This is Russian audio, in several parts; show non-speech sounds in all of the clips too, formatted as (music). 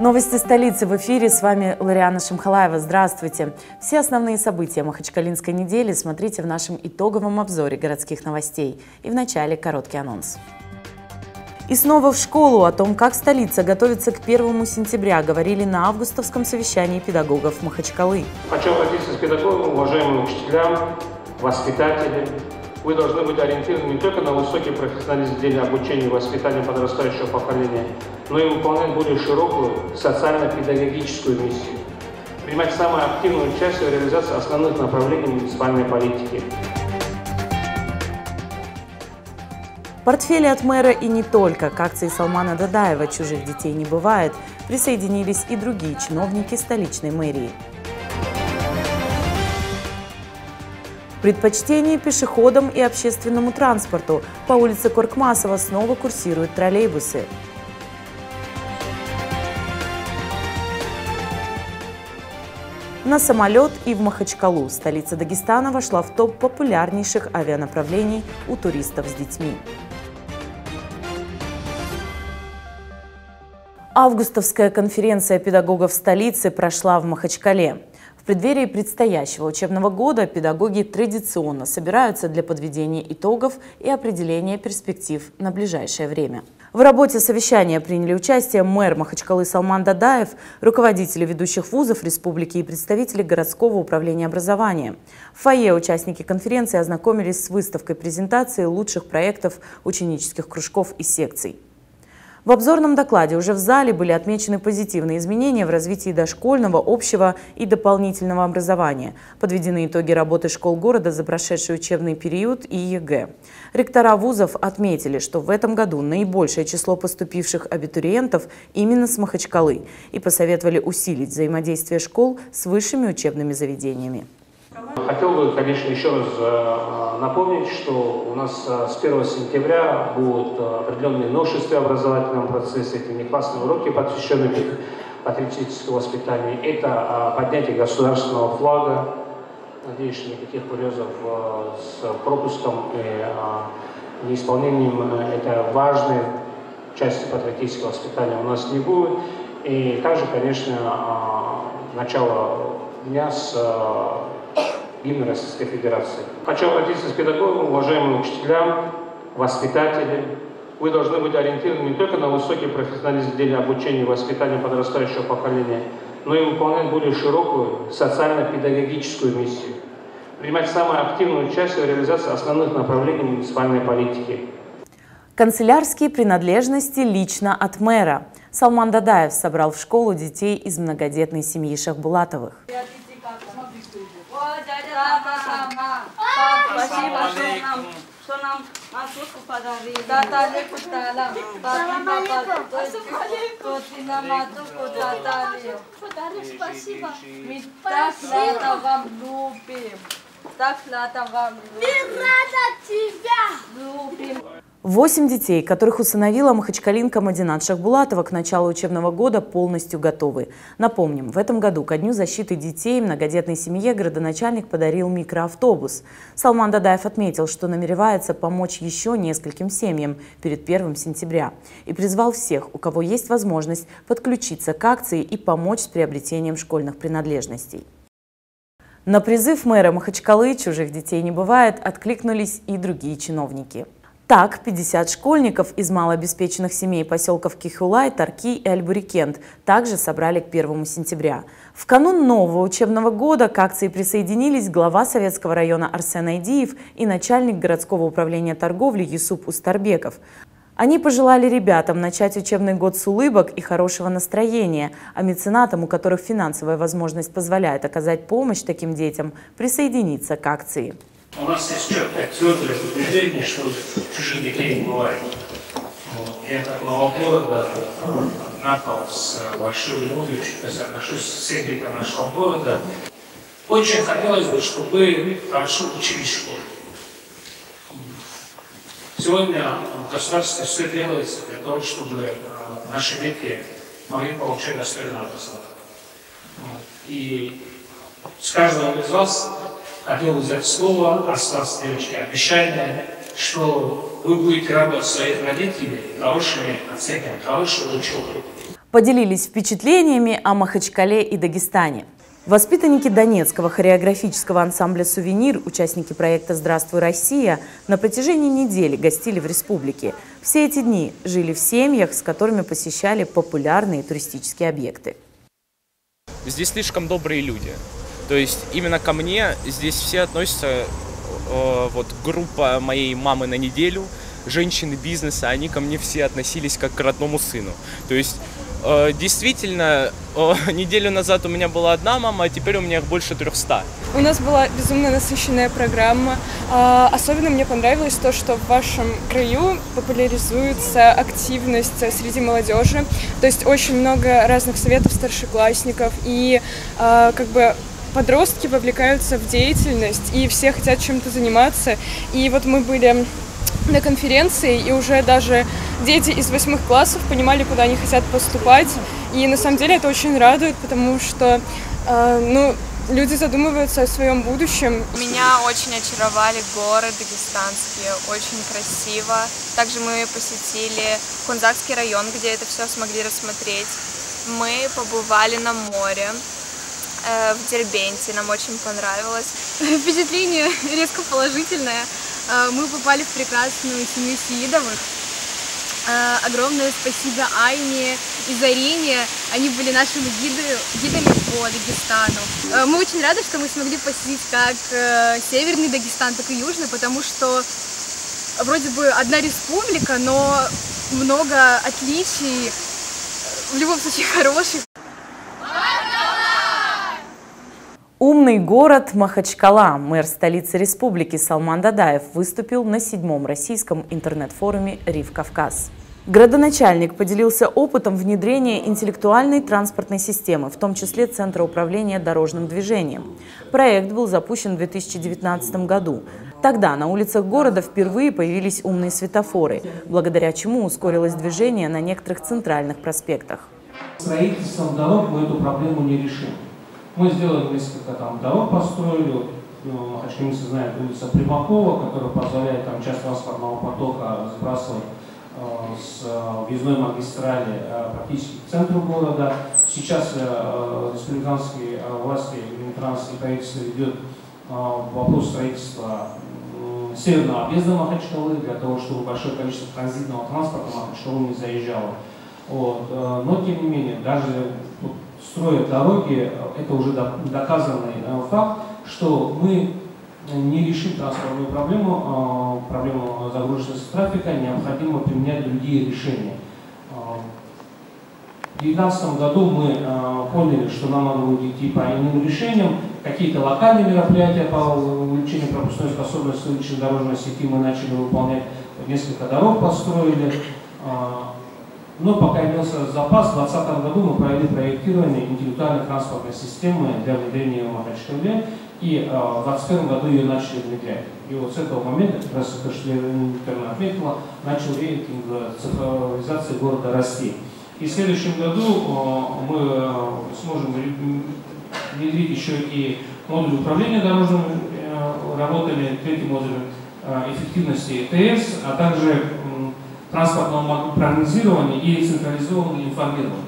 Новости столицы в эфире. С вами Лариана Шамхалаева. Здравствуйте. Все основные события Махачкалинской недели смотрите в нашем итоговом обзоре городских новостей. И в начале короткий анонс. И снова в школу о том, как столица готовится к 1 сентября, говорили на августовском совещании педагогов Махачкалы. Хочу обратиться к педагогам, уважаемым учителям, воспитателям, вы должны быть ориентированы не только на высокий профессионализм в деле обучения и воспитания подрастающего поколения, но и выполнять более широкую социально-педагогическую миссию. Принимать самое активное участие в реализации основных направлений муниципальной политики. Портфели от мэра и не только. К акции Салмана Дадаева «Чужих детей не бывает» присоединились и другие чиновники столичной мэрии. Предпочтение пешеходам и общественному транспорту. По улице Коркмасова снова курсируют троллейбусы. На самолет и в Махачкалу столица Дагестана вошла в топ популярнейших авианаправлений у туристов с детьми. Августовская конференция педагогов столицы прошла в Махачкале. В преддверии предстоящего учебного года педагоги традиционно собираются для подведения итогов и определения перспектив на ближайшее время. В работе совещания приняли участие мэр Махачкалы Салман Дадаев, руководители ведущих вузов республики и представители городского управления образования. В фойе участники конференции ознакомились с выставкой презентации лучших проектов ученических кружков и секций. В обзорном докладе уже в зале были отмечены позитивные изменения в развитии дошкольного, общего и дополнительного образования, подведены итоги работы школ города за прошедший учебный период и ЕГЭ. Ректора вузов отметили, что в этом году наибольшее число поступивших абитуриентов именно с Махачкалы и посоветовали усилить взаимодействие школ с высшими учебными заведениями. Хотел бы, конечно, еще раз э, напомнить, что у нас э, с 1 сентября будут э, определенные новшества в образовательном процессе, это не классные уроки, посвященные патриотическому воспитанию, это поднятие государственного флага, надеюсь, что никаких курьезов с пропуском и неисполнением этой важной части патриотического воспитания у нас не будет. И также, конечно, начало дня с гимна Российской Федерации. Хочу обратиться к педагогам, уважаемым учителям, воспитателям. Вы должны быть ориентированы не только на высокий профессионализм в деле обучения и воспитания подрастающего поколения, но и выполнять более широкую социально-педагогическую миссию. Принимать самое активное участие в реализации основных направлений муниципальной политики. Канцелярские принадлежности лично от мэра. Салман Дадаев собрал в школу детей из многодетной семьи Шахбулатовых. Так рада вам любим. Так рада вам любим. Мы рада тебя. Любим. Восемь детей, которых усыновила махачкалинка Мадинат Шахбулатова к началу учебного года, полностью готовы. Напомним, в этом году ко Дню защиты детей многодетной семье городоначальник подарил микроавтобус. Салман Дадаев отметил, что намеревается помочь еще нескольким семьям перед 1 сентября и призвал всех, у кого есть возможность, подключиться к акции и помочь с приобретением школьных принадлежностей. На призыв мэра Махачкалы «Чужих детей не бывает» откликнулись и другие чиновники. Так, 50 школьников из малообеспеченных семей поселков Кихулай, Тарки и Альбурикент также собрали к 1 сентября. В канун нового учебного года к акции присоединились глава Советского района Арсен Айдиев и начальник городского управления торговли Юсуп Устарбеков. Они пожелали ребятам начать учебный год с улыбок и хорошего настроения, а меценатам, у которых финансовая возможность позволяет оказать помощь таким детям, присоединиться к акции. У нас есть четкое твердое убеждение, что чужих детей не бывает. Вот. Я как глава города напал с большой любовью, отношусь к сельникам нашего города. Очень хотелось бы, чтобы хорошо учились школе. Сегодня в государстве все делается для того, чтобы наши дети могли получать достойное образование. И с каждого из вас хотел взять слово, остаться девочки обещание, что вы будете радовать своих родителей хорошими оценками, хорошей учебой. поделились впечатлениями о Махачкале и Дагестане. Воспитанники Донецкого хореографического ансамбля «Сувенир», участники проекта «Здравствуй, Россия» на протяжении недели гостили в республике. Все эти дни жили в семьях, с которыми посещали популярные туристические объекты. Здесь слишком добрые люди. То есть именно ко мне здесь все относятся, э, вот группа моей мамы на неделю, женщины бизнеса, они ко мне все относились как к родному сыну. То есть Э, действительно, (laughs) неделю назад у меня была одна мама, а теперь у меня их больше 300. У нас была безумно насыщенная программа. А, особенно мне понравилось то, что в вашем краю популяризуется активность среди молодежи. То есть очень много разных советов старшеклассников и а, как бы подростки вовлекаются в деятельность и все хотят чем-то заниматься. И вот мы были на конференции, и уже даже дети из восьмых классов понимали, куда они хотят поступать. И на самом деле это очень радует, потому что э, ну, люди задумываются о своем будущем. Меня очень очаровали горы дагестанские, очень красиво. Также мы посетили Кунзакский район, где это все смогли рассмотреть. Мы побывали на море, в Дербенте, нам очень понравилось. (laughs) Впечатление резко положительное. Э, мы попали в прекрасную семью Сиидовых. Э, огромное спасибо Айне и Зарине. Они были нашими гиды, гидами по Дагестану. Э, мы очень рады, что мы смогли посетить как северный Дагестан, так и южный, потому что вроде бы одна республика, но много отличий, в любом случае (laughs) хороших. Умный город Махачкала, мэр столицы республики Салман Дадаев выступил на седьмом российском интернет-форуме «Риф Кавказ». Градоначальник поделился опытом внедрения интеллектуальной транспортной системы, в том числе Центра управления дорожным движением. Проект был запущен в 2019 году. Тогда на улицах города впервые появились умные светофоры, благодаря чему ускорилось движение на некоторых центральных проспектах. Строительством дорог мы эту проблему не решим. Мы сделали несколько там дорог, построили, ну, Махачкалинцы знают улица Примакова, которая позволяет там часть транспортного потока сбрасывать э, с э, въездной магистрали э, практически к центру города. Сейчас республиканские власти, Минтранс и правительство ведет вопрос строительства северного объезда Махачкалы для того, чтобы большое количество транзитного транспорта Махачкалу не заезжало. Вот. Но тем не менее, даже строят дороги, это уже доказанный э, факт, что мы не решим транспортную проблему, э, проблему загруженности трафика, необходимо применять другие решения. Э, в 2019 году мы поняли, что нам надо будет идти по иным решениям, какие-то локальные мероприятия по увеличению пропускной способности уличной дорожной сети мы начали выполнять, несколько дорог построили, но пока имелся запас, в 2020 году мы провели проектирование интеллектуальной транспортной системы для внедрения в Махачкале, и э, в 2021 году ее начали внедрять. И вот с этого момента, как раз то, что Викторовна отметила, начал рейтинг цифровизации города расти. И в следующем году э, мы э, сможем внедрить еще и модуль управления дорожными э, работами, третий модуль э, эффективности ЭТС, а также транспортного прогнозирования и централизованного информирования.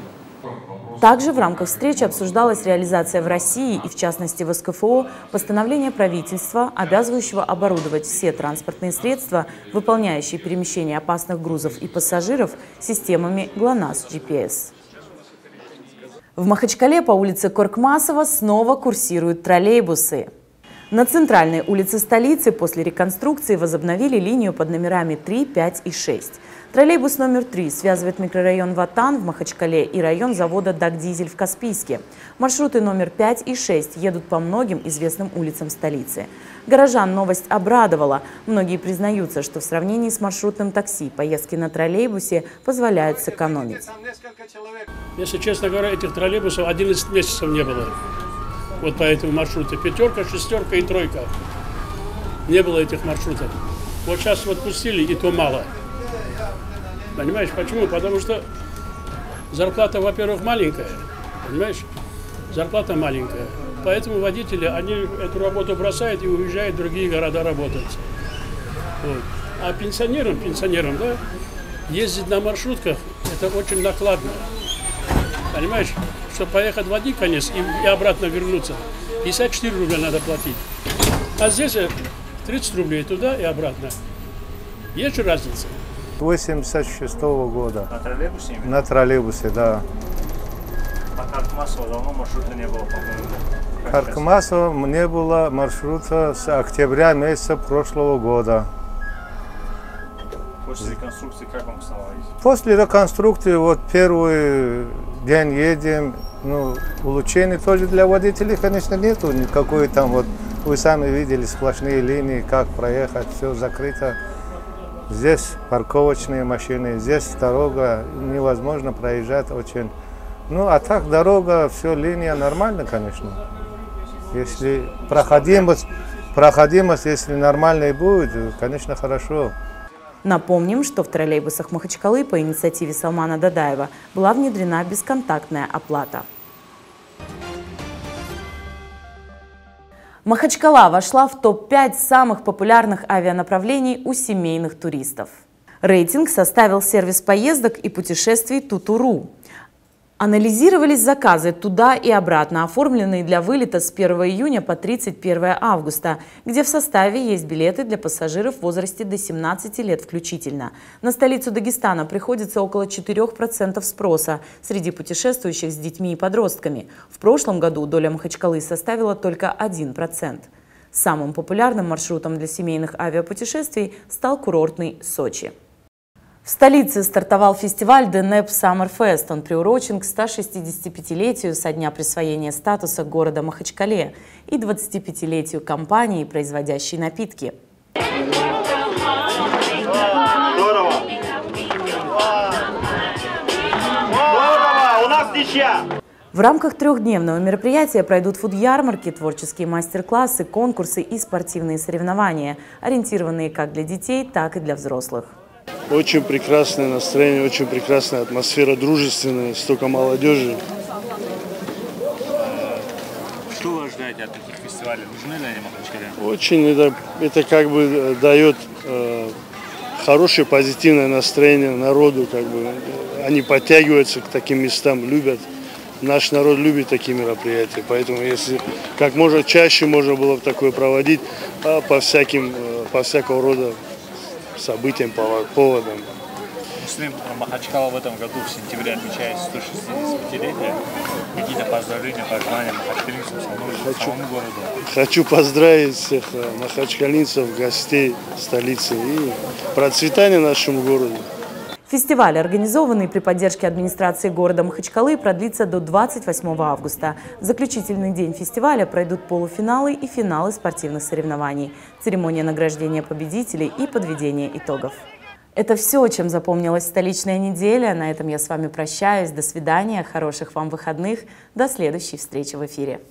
Также в рамках встречи обсуждалась реализация в России и в частности в СКФО постановления правительства, обязывающего оборудовать все транспортные средства, выполняющие перемещение опасных грузов и пассажиров, системами ГЛОНАСС GPS. В Махачкале по улице Коркмасова снова курсируют троллейбусы. На центральной улице столицы после реконструкции возобновили линию под номерами 3, 5 и 6. Троллейбус номер 3 связывает микрорайон Ватан в Махачкале и район завода «Дагдизель» в Каспийске. Маршруты номер 5 и 6 едут по многим известным улицам столицы. Горожан новость обрадовала. Многие признаются, что в сравнении с маршрутным такси поездки на троллейбусе позволяют сэкономить. Если честно говоря, этих троллейбусов 11 месяцев не было. Вот по этому маршруту. Пятерка, шестерка и тройка. Не было этих маршрутов. Вот сейчас вот пустили, и то мало. Понимаешь, почему? Потому что зарплата, во-первых, маленькая. Понимаешь? Зарплата маленькая. Поэтому водители, они эту работу бросают и уезжают в другие города работать. Вот. А пенсионерам, пенсионерам, да, ездить на маршрутках, это очень накладно. Понимаешь, чтобы поехать в один конец и, и обратно вернуться, 54 рубля надо платить. А здесь 30 рублей туда и обратно. Есть же разница? 86 -го года. На троллейбусе? именно? На троллейбусе, да. А как массово давно маршрута не было, по-моему? Каркмасова не было маршрута с октября месяца прошлого года. После реконструкции как вам ездить? После реконструкции, вот первый день едем, ну, улучшений тоже для водителей, конечно, нету. Никакой там вот, вы сами видели, сплошные линии, как проехать, все закрыто. Здесь парковочные машины, здесь дорога, невозможно проезжать очень. Ну, а так дорога, все, линия нормально, конечно. Если проходимость, проходимость, если нормальная будет, конечно, хорошо. Напомним, что в троллейбусах Махачкалы по инициативе Салмана Дадаева была внедрена бесконтактная оплата. Махачкала вошла в топ-5 самых популярных авианаправлений у семейных туристов. Рейтинг составил сервис поездок и путешествий Тутуру. Анализировались заказы туда и обратно, оформленные для вылета с 1 июня по 31 августа, где в составе есть билеты для пассажиров в возрасте до 17 лет включительно. На столицу Дагестана приходится около 4% спроса среди путешествующих с детьми и подростками. В прошлом году доля Махачкалы составила только 1%. Самым популярным маршрутом для семейных авиапутешествий стал курортный Сочи. В столице стартовал фестиваль Денеп Fest. Он приурочен к 165-летию со дня присвоения статуса города Махачкале и 25-летию компании, производящей напитки. Здорово! Здорово! У нас ничья! В рамках трехдневного мероприятия пройдут фуд-ярмарки, творческие мастер-классы, конкурсы и спортивные соревнования, ориентированные как для детей, так и для взрослых. Очень прекрасное настроение, очень прекрасная атмосфера, дружественная, столько молодежи. Что вы ожидаете от таких фестивалей? Нужны ли они Махачкале? Очень это, это как бы э, дает э, хорошее позитивное настроение народу, как бы они подтягиваются к таким местам, любят. Наш народ любит такие мероприятия, поэтому если как можно чаще можно было бы такое проводить а по всяким, э, по всякого рода событиям, повод- поводам. Муслим Махачкала в этом году в сентябре отмечает 165-летие. Какие-то поздравления, пожелания махачкалинцам, самому, самому городу. Хочу поздравить всех э, махачкалинцев, гостей столицы и процветания нашему городу. Фестиваль, организованный при поддержке администрации города Махачкалы, продлится до 28 августа. В заключительный день фестиваля пройдут полуфиналы и финалы спортивных соревнований, церемония награждения победителей и подведение итогов. Это все, чем запомнилась столичная неделя. На этом я с вами прощаюсь. До свидания, хороших вам выходных. До следующей встречи в эфире.